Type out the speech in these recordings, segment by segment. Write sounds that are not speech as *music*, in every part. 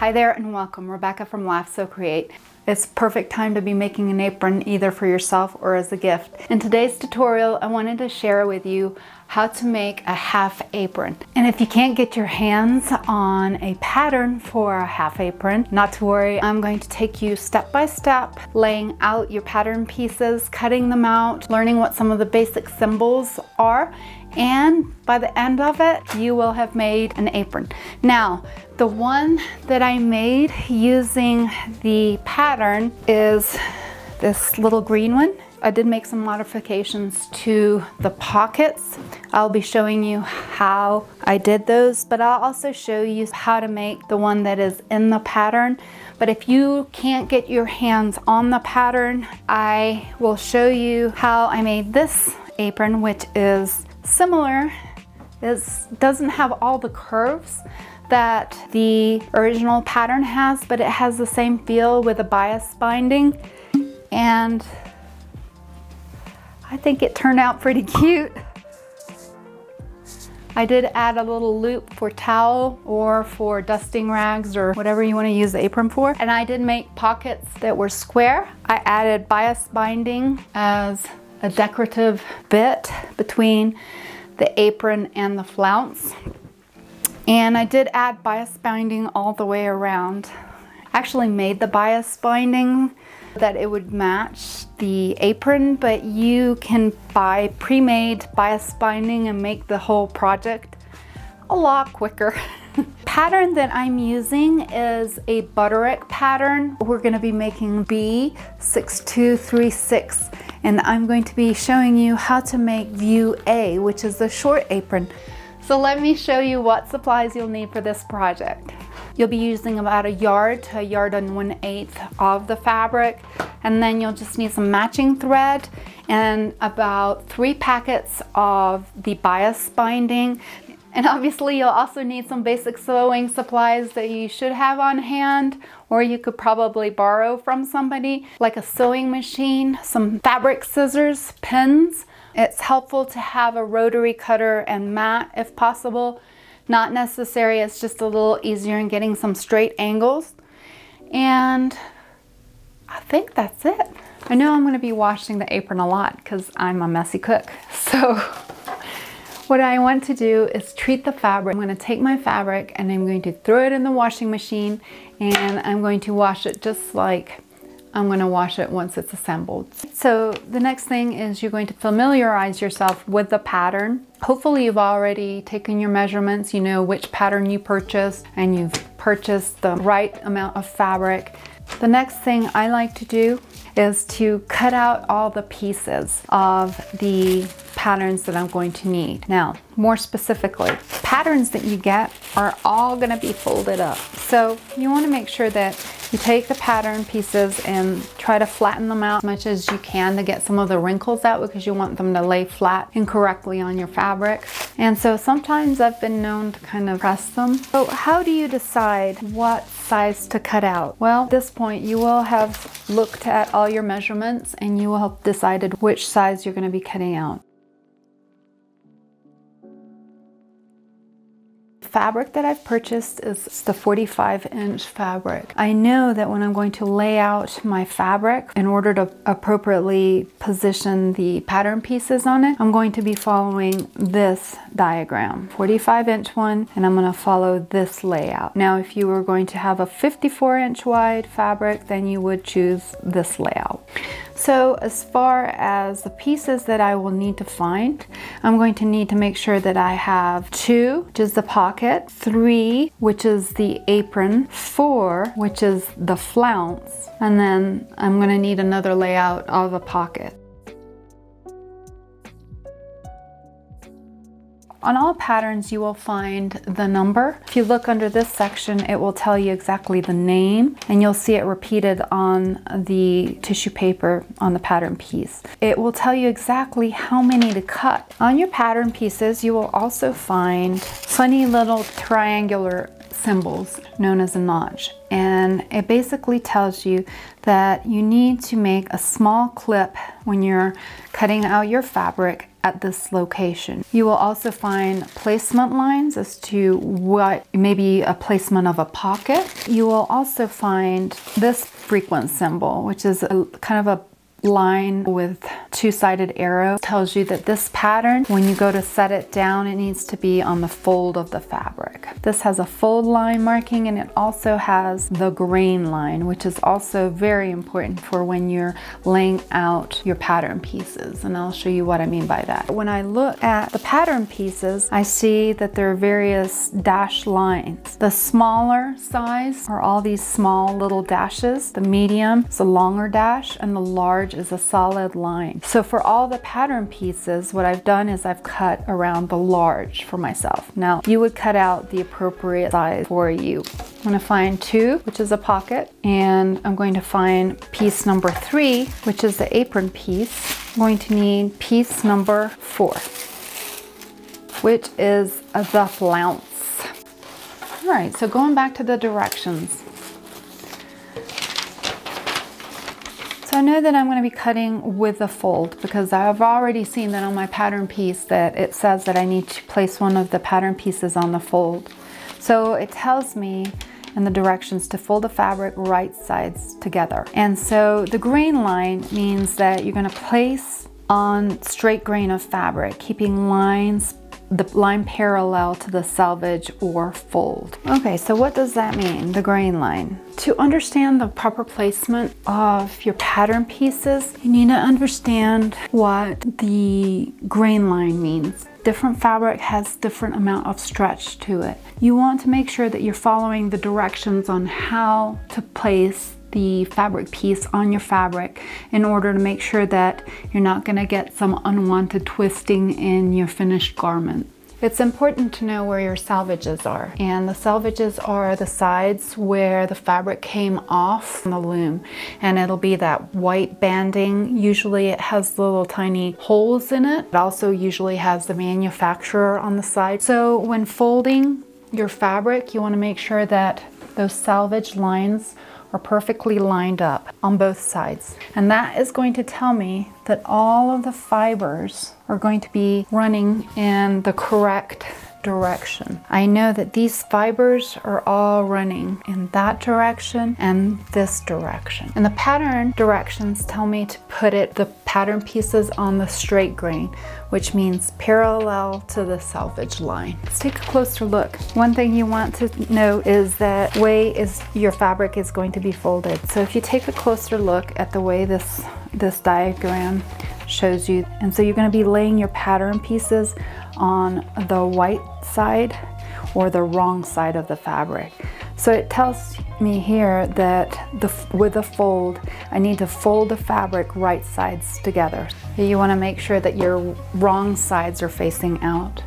Hi there and welcome. Rebecca from Laugh Sew Create. It's perfect time to be making an apron either for yourself or as a gift. In today's tutorial, I wanted to share with you how to make a half apron. And if you can't get your hands on a pattern for a half apron, not to worry, I'm going to take you step by step, laying out your pattern pieces, cutting them out, learning what some of the basic symbols are, and by the end of it, you will have made an apron. Now, the one that I made using the pattern is this little green one. I did make some modifications to the pockets. I'll be showing you how I did those, but I'll also show you how to make the one that is in the pattern. But if you can't get your hands on the pattern, I will show you how I made this apron, which is similar. It doesn't have all the curves that the original pattern has, but it has the same feel with a bias binding. And I think it turned out pretty *laughs* cute. I did add a little loop for towel or for dusting rags or whatever you want to use the apron for. And I did make pockets that were square. I added bias binding as a decorative bit between the apron and the flounce. And I did add bias binding all the way around. I actually made the bias binding that it would match the apron, but you can buy pre-made bias binding and make the whole project a lot quicker. *laughs* pattern that I'm using is a Butterick pattern. We're gonna be making B6236 and I'm going to be showing you how to make view A, which is the short apron. So let me show you what supplies you'll need for this project. You'll be using about a yard to a yard and one eighth of the fabric. And then you'll just need some matching thread and about three packets of the bias binding. And obviously you'll also need some basic sewing supplies that you should have on hand or you could probably borrow from somebody like a sewing machine, some fabric scissors, pins. It's helpful to have a rotary cutter and mat if possible not necessary, it's just a little easier in getting some straight angles. And I think that's it. I know I'm gonna be washing the apron a lot because I'm a messy cook. *laughs* So what I want to do is treat the fabric. I'm gonna take my fabric and I'm going to throw it in the washing machine and I'm going to wash it just like I'm going to wash it once it's assembled. So the next thing is you're going to familiarize yourself with the pattern. Hopefully you've already taken your measurements, you know which pattern you purchased and you've purchased the right amount of fabric. The next thing I like to do is to cut out all the pieces of the patterns that I'm going to need. Now, more specifically, patterns that you get are all gonna be folded up. So you wanna make sure that you take the pattern pieces and try to flatten them out as much as you can to get some of the wrinkles out because you want them to lay flat and correctly on your fabric. And so sometimes I've been known to kind of press them. So how do you decide what size to cut out? Well, at this point you will have looked at all your measurements and you will have decided which size you're going to be cutting out. Fabric that I've purchased is the 45 inch fabric. I know that when I'm going to lay out my fabric in order to appropriately position the pattern pieces on it, I'm going to be following this diagram, 45 inch one, and I'm gonna follow this layout. Now, if you were going to have a 54 inch wide fabric, then you would choose this layout. So as far as the pieces that I will need to find, I'm going to need to make sure that I have two, which is the pocket, three, which is the apron, four, which is the flounce, and then I'm gonna need another layout of a pocket. On all patterns, you will find the number. If you look under this section, it will tell you exactly the name and you'll see it repeated on the tissue paper on the pattern piece. It will tell you exactly how many to cut. On your pattern pieces, you will also find funny little triangular symbols known as a notch. And it basically tells you that you need to make a small clip when you're cutting out your fabric at this location. You will also find placement lines as to what maybe a placement of a pocket. You will also find this frequent symbol, which is a kind of a line with two-sided arrow tells you that this pattern, when you go to set it down, it needs to be on the fold of the fabric. This has a fold line marking and it also has the grain line, which is also very important for when you're laying out your pattern pieces. And I'll show you what I mean by that. When I look at the pattern pieces, I see that there are various dash lines. The smaller size are all these small little dashes. The medium is a longer dash and the large is a solid line. So for all the pattern pieces, what I've done is I've cut around the large for myself. Now you would cut out the appropriate size for you. I'm gonna find two, which is a pocket, and I'm going to find piece number three, which is the apron piece. I'm going to need piece number four, which is the flounce. All right, so going back to the directions. I know that I'm going to be cutting with a fold because I've already seen that on my pattern piece that it says that I need to place one of the pattern pieces on the fold. So it tells me in the directions to fold the fabric right sides together. And so the grain line means that you're going to place on straight grain of fabric, keeping lines the line parallel to the selvage or fold. Okay, so what does that mean, the grain line? To understand the proper placement of your pattern pieces, you need to understand what the grain line means. Different fabric has different amount of stretch to it. You want to make sure that you're following the directions on how to place the fabric piece on your fabric in order to make sure that you're not going to get some unwanted twisting in your finished garment. It's important to know where your selvages are. And the selvages are the sides where the fabric came off the loom. And it'll be that white banding. Usually it has little tiny holes in it. It also usually has the manufacturer on the side. So when folding your fabric, you want to make sure that those selvage lines are perfectly lined up on both sides. And that is going to tell me that all of the fibers are going to be running in the correct direction. I know that these fibers are all running in that direction and this direction. And the pattern directions tell me to put it, the pattern pieces on the straight grain, which means parallel to the selvage line. Let's take a closer look. One thing you want to know is that way is your fabric is going to be folded. So if you take a closer look at the way this, this diagram shows you, and so you're gonna be laying your pattern pieces on the white side or the wrong side of the fabric. So it tells me here that the, with the fold, I need to fold the fabric right sides together. You wanna make sure that your wrong sides are facing out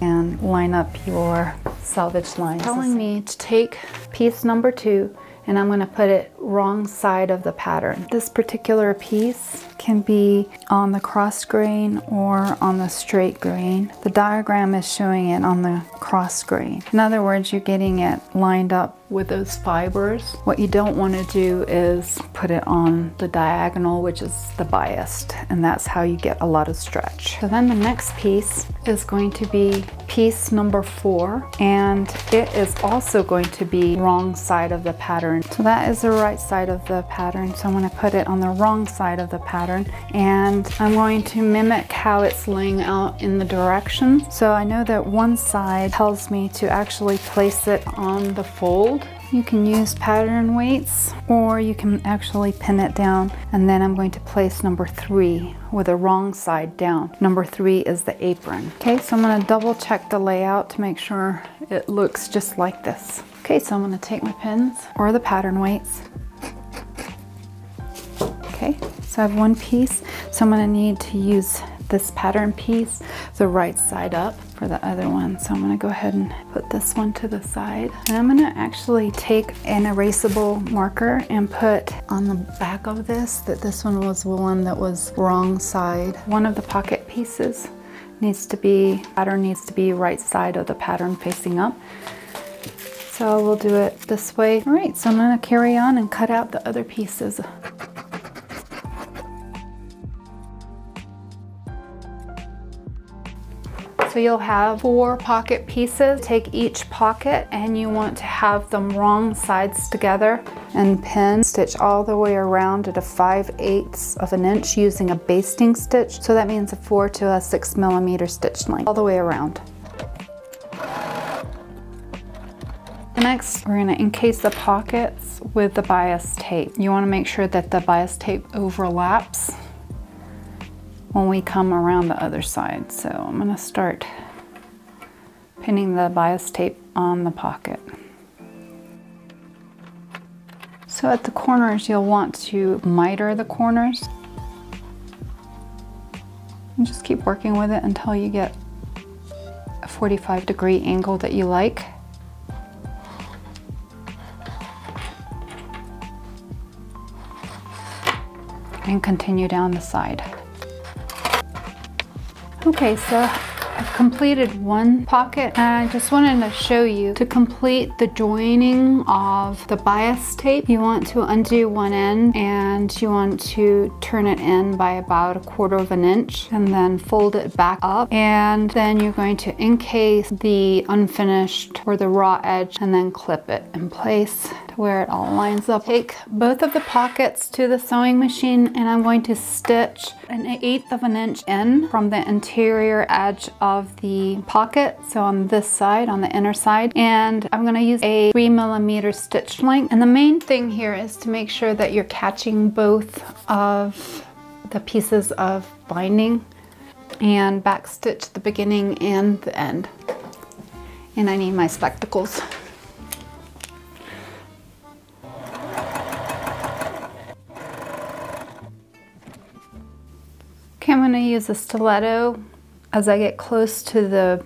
and line up your selvage lines. It's telling me to take piece number two and I'm gonna put it wrong side of the pattern. This particular piece can be on the cross grain or on the straight grain. The diagram is showing it on the cross grain. In other words, you're getting it lined up with those fibers. What you don't want to do is put it on the diagonal, which is the biased, and that's how you get a lot of stretch. So then the next piece is going to be piece number four, and it is also going to be wrong side of the pattern. So that is the right side of the pattern, so I'm going to put it on the wrong side of the pattern, and I'm going to mimic how it's laying out in the direction. So I know that one side tells me to actually place it on the fold. You can use pattern weights or you can actually pin it down and then I'm going to place number three with the wrong side down. Number three is the apron. Okay, so I'm gonna double check the layout to make sure it looks just like this. Okay, so I'm gonna take my pins or the pattern weights. Okay, so I have one piece, so I'm gonna need to use this pattern piece the right side up for the other one. So I'm gonna go ahead and put this one to the side. And I'm gonna actually take an erasable marker and put on the back of this that this one was the one that was wrong side. One of the pocket pieces needs to be, pattern needs to be right side of the pattern facing up. So we'll do it this way. All right, so I'm gonna carry on and cut out the other pieces. So you'll have four pocket pieces. Take each pocket and you want to have them wrong sides together and pin stitch all the way around at a 5 eighths of an inch using a basting stitch. So that means a four to a six millimeter stitch length all the way around. Next, we're gonna encase the pockets with the bias tape. You wanna make sure that the bias tape overlaps when we come around the other side. So I'm gonna start pinning the bias tape on the pocket. So at the corners, you'll want to miter the corners. And just keep working with it until you get a 45 degree angle that you like. And continue down the side. Okay, so I've completed one pocket and I just wanted to show you. To complete the joining of the bias tape you want to undo one end and you want to turn it in by about a quarter of an inch and then fold it back up. And then you're going to encase the unfinished or the raw edge and then clip it in place where it all lines up. Take both of the pockets to the sewing machine and I'm going to stitch an eighth of an inch in from the interior edge of the pocket. So on this side, on the inner side, and I'm gonna use a three millimeter stitch length. And the main thing here is to make sure that you're catching both of the pieces of binding and back stitch the beginning and the end. And I need my spectacles. I'm gonna use a stiletto as I get close to the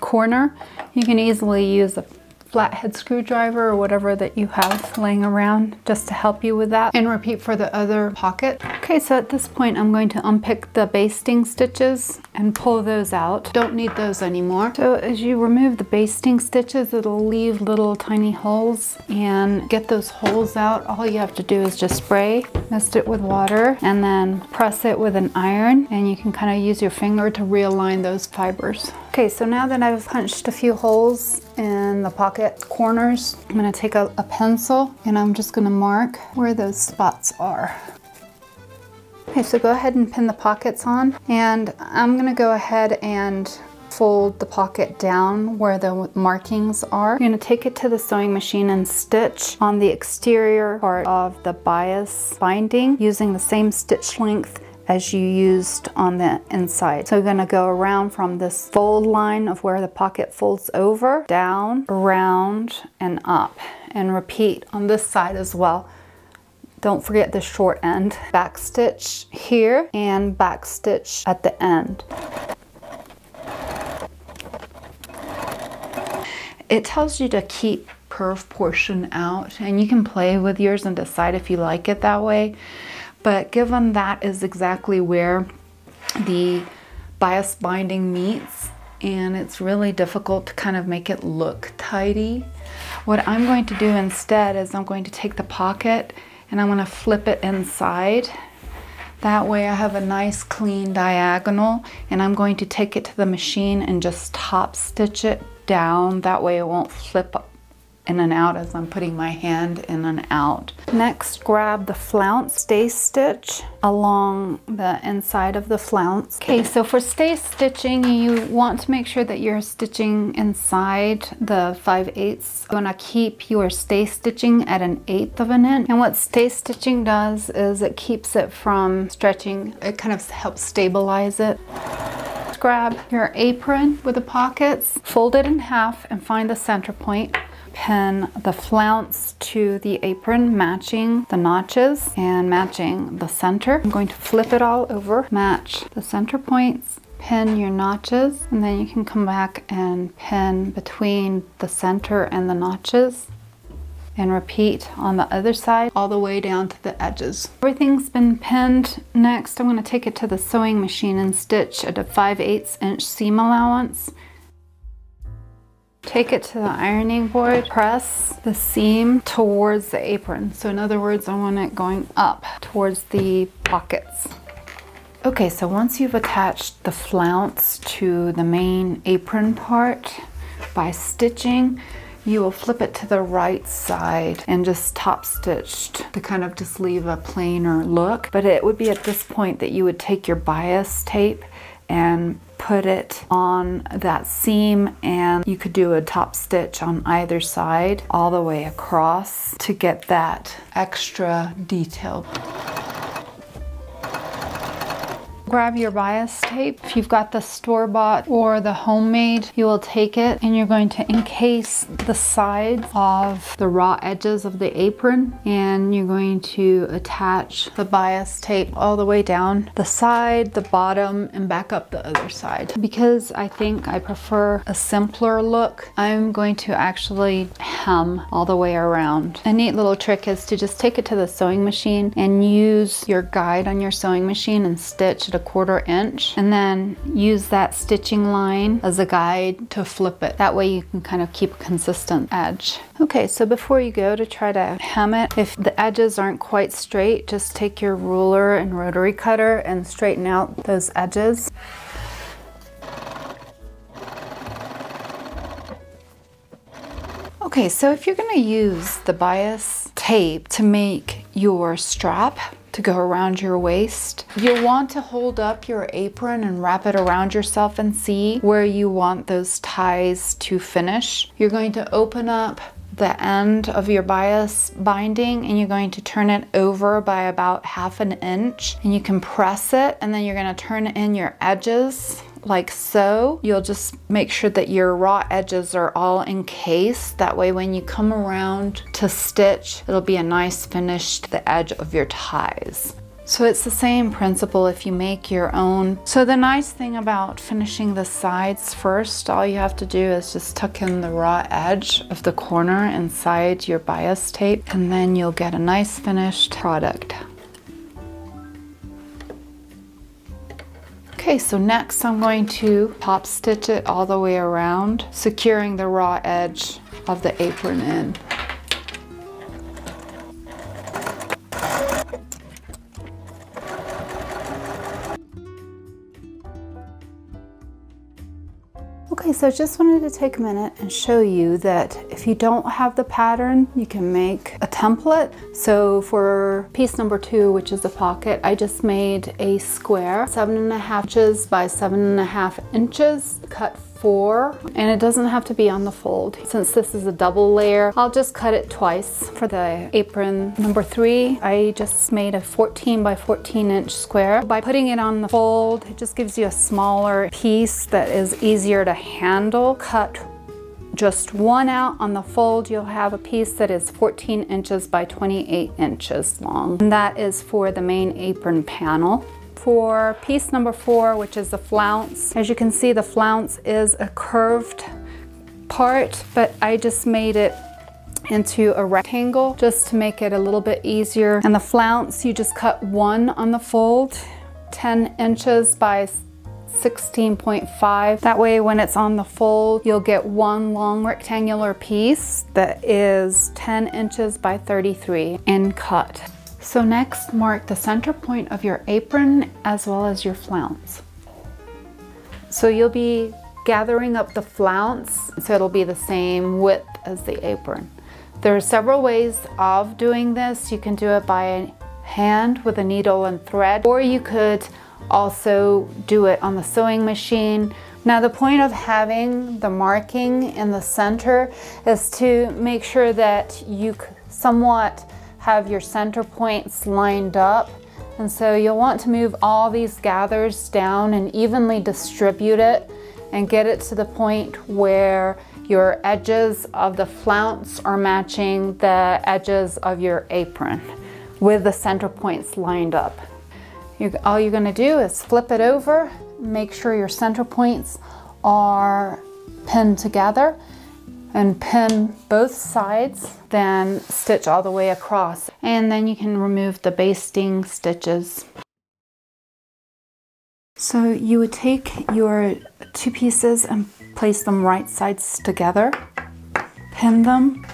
corner. You can easily use a flathead screwdriver or whatever that you have laying around just to help you with that and repeat for the other pocket. Okay, so at this point I'm going to unpick the basting stitches and pull those out. Don't need those anymore. So as you remove the basting stitches, it'll leave little tiny holes and get those holes out. All you have to do is just spray, mist it with water and then press it with an iron and you can kind of use your finger to realign those fibers. Okay, so now that I've punched a few holes in the pocket corners, I'm gonna take a, a pencil and I'm just gonna mark where those spots are. Okay, so go ahead and pin the pockets on and I'm gonna go ahead and fold the pocket down where the markings are. You're gonna take it to the sewing machine and stitch on the exterior part of the bias binding using the same stitch length as you used on the inside. So you're gonna go around from this fold line of where the pocket folds over, down, around, and up. And repeat on this side as well. Don't forget the short end. Back stitch here and back stitch at the end. It tells you to keep curve portion out and you can play with yours and decide if you like it that way. But given that is exactly where the bias binding meets and it's really difficult to kind of make it look tidy. What I'm going to do instead is I'm going to take the pocket and I'm going to flip it inside. That way I have a nice clean diagonal and I'm going to take it to the machine and just top stitch it down. That way it won't flip in and out as I'm putting my hand in and out. Next, grab the flounce stay stitch along the inside of the flounce. Okay, so for stay stitching, you want to make sure that you're stitching inside the 5 eighths. You want to keep your stay stitching at an eighth of an inch. And what stay stitching does is it keeps it from stretching. It kind of helps stabilize it grab your apron with the pockets, fold it in half and find the center point pin the flounce to the apron, matching the notches and matching the center. I'm going to flip it all over, match the center points, pin your notches, and then you can come back and pin between the center and the notches and repeat on the other side all the way down to the edges. Everything's been pinned. Next, I'm gonna take it to the sewing machine and stitch at a 5 8 inch seam allowance Take it to the ironing board, press the seam towards the apron. So in other words, I want it going up towards the pockets. Okay, so once you've attached the flounce to the main apron part by stitching, you will flip it to the right side and just top stitched to kind of just leave a plainer look. But it would be at this point that you would take your bias tape and put it on that seam and you could do a top stitch on either side all the way across to get that extra detail grab your bias tape. If you've got the store-bought or the homemade, you will take it and you're going to encase the sides of the raw edges of the apron and you're going to attach the bias tape all the way down the side, the bottom, and back up the other side. Because I think I prefer a simpler look, I'm going to actually hem all the way around. A neat little trick is to just take it to the sewing machine and use your guide on your sewing machine and stitch it quarter inch and then use that stitching line as a guide to flip it. That way you can kind of keep a consistent edge. Okay, so before you go to try to hem it, if the edges aren't quite straight, just take your ruler and rotary cutter and straighten out those edges. Okay, so if you're gonna use the bias tape to make your strap, to go around your waist. You'll want to hold up your apron and wrap it around yourself and see where you want those ties to finish. You're going to open up the end of your bias binding and you're going to turn it over by about half an inch and you can press it and then you're going to turn in your edges like so. You'll just make sure that your raw edges are all encased. That way when you come around to stitch, it'll be a nice finish to the edge of your ties. So it's the same principle if you make your own. So the nice thing about finishing the sides first, all you have to do is just tuck in the raw edge of the corner inside your bias tape and then you'll get a nice finished product. Okay, so next I'm going to top stitch it all the way around, securing the raw edge of the apron in. Okay, so I just wanted to take a minute and show you that if you don't have the pattern, you can make a template. So for piece number two, which is the pocket, I just made a square, seven and a half inches by seven and a half inches, cut four and it doesn't have to be on the fold. Since this is a double layer, I'll just cut it twice for the apron. Number three, I just made a 14 by 14 inch square. By putting it on the fold, it just gives you a smaller piece that is easier to handle. Cut just one out on the fold, you'll have a piece that is 14 inches by 28 inches long. And that is for the main apron panel for piece number four, which is the flounce. As you can see, the flounce is a curved part, but I just made it into a rectangle just to make it a little bit easier. And the flounce, you just cut one on the fold, 10 inches by 16.5. That way when it's on the fold, you'll get one long rectangular piece that is 10 inches by 33 and cut. So next, mark the center point of your apron as well as your flounce. So you'll be gathering up the flounce so it'll be the same width as the apron. There are several ways of doing this. You can do it by hand with a needle and thread, or you could also do it on the sewing machine. Now the point of having the marking in the center is to make sure that you somewhat have your center points lined up. And so you'll want to move all these gathers down and evenly distribute it and get it to the point where your edges of the flounce are matching the edges of your apron with the center points lined up. You're, all you're gonna do is flip it over, make sure your center points are pinned together and pin both sides, then stitch all the way across. And then you can remove the basting stitches. So you would take your two pieces and place them right sides together, pin them.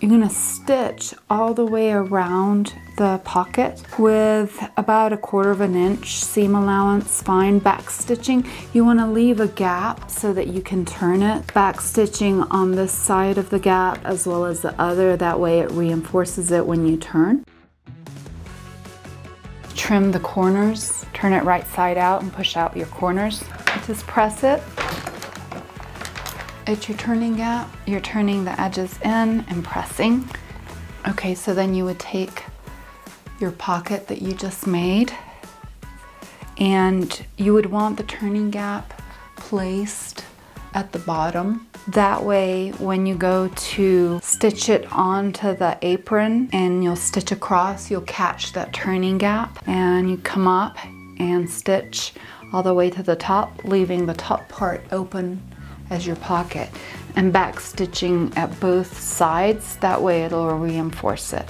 You're gonna stitch all the way around the pocket with about a quarter of an inch seam allowance fine back stitching. You want to leave a gap so that you can turn it. Back stitching on this side of the gap as well as the other that way it reinforces it when you turn. Trim the corners turn it right side out and push out your corners. Just press it at your turning gap. You're turning the edges in and pressing. Okay so then you would take your pocket that you just made and you would want the turning gap placed at the bottom. That way when you go to stitch it onto the apron and you'll stitch across, you'll catch that turning gap and you come up and stitch all the way to the top, leaving the top part open as your pocket and back stitching at both sides. That way it'll reinforce it.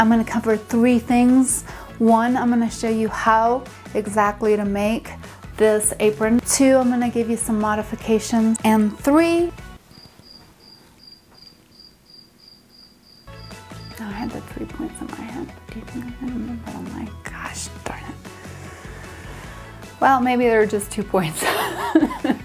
I'm gonna cover three things. One, I'm gonna show you how exactly to make this apron. Two, I'm gonna give you some modifications. And three, oh, I had the three points in my head. Do you think I can remember? Oh my gosh, darn it. Well, maybe there are just two points. *laughs*